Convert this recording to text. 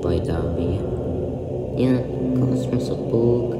by Darby. Yeah, comes from a book.